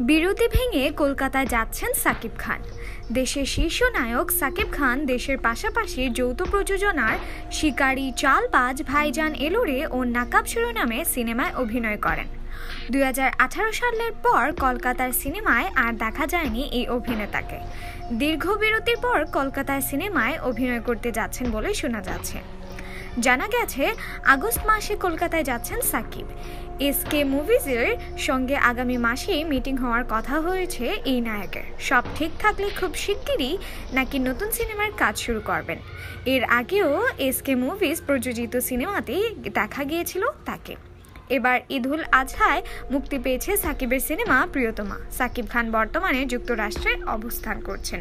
বিরতি ভেঙে কলকাতায় যাচ্ছেন সাকিব খান। দেশের শীর্ষ নায়ক সাকিব খান দেশের পাশাপাশি যৌথ প্রযোজনার শিকারি চালবাজ ভাইজান এলোরে ও নাকাব শিরোনামে সিনেমায় অভিনয় করেন। দু হাজার আঠারো সালের পর কলকাতার সিনেমায় আর দেখা যায়নি এই অভিনেতাকে। দীর্ঘ বিরতির পর কলকাতায় সিনেমায় অভিনয় করতে যাচ্ছেন বলে শোনা যাচ্ছে। জানা গেছে, আগস্ট মাসে কলকাতায় যাচ্ছেন সাকিব। এসকে মুভিজের সঙ্গে আগামী মাসেই মিটিং হওয়ার কথা হয়েছে এই নায়কের। সব ঠিক থাকলে খুব শিগগিরই নাকি নতুন সিনেমার কাজ শুরু করবেন। এর আগেও এসকে মুভিজ প্রযোজিত সিনেমাতে দেখা গিয়েছিল তাকে। এবার ঈদুল আজহায় মুক্তি পেয়েছে সাকিবের সিনেমা প্রিয়তমা। সাকিব খান বর্তমানে যুক্তরাষ্ট্রে অবস্থান করছেন।